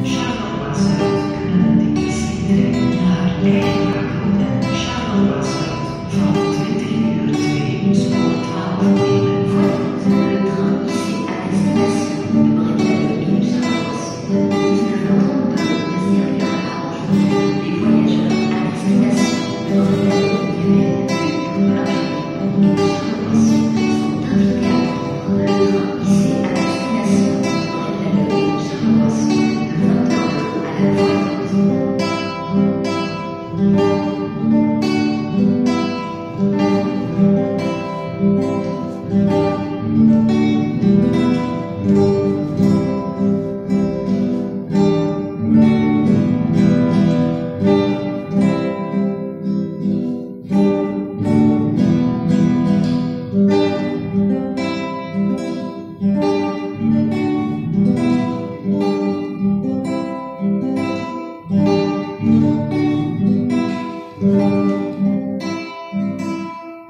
Snoertafel